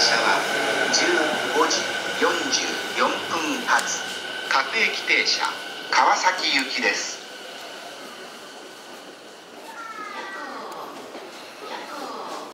車は15時44分発。各駅停車。川崎行きです。